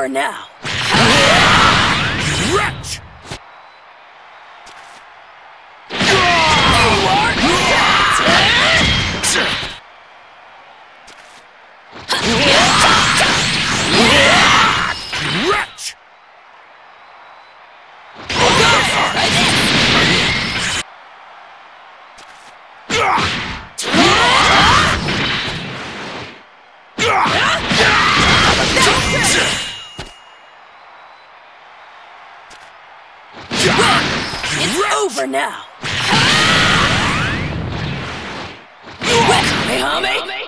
over now. Wretch! It's over now. Kamehame?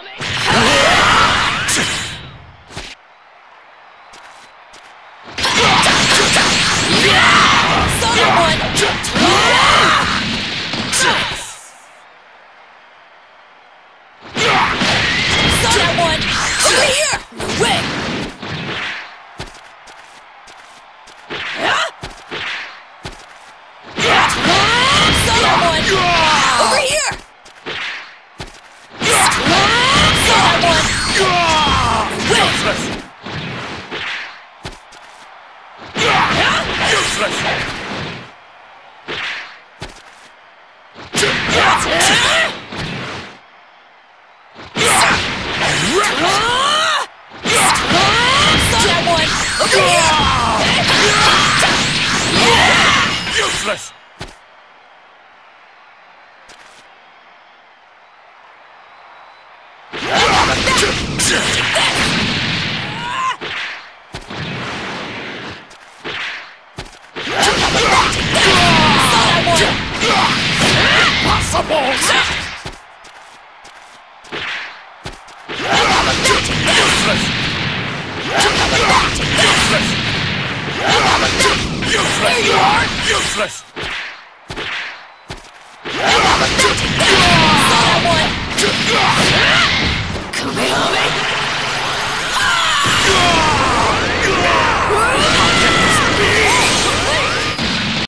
Here! Useless! Useless! Useless! Useless! You are! Useless! Saw that one!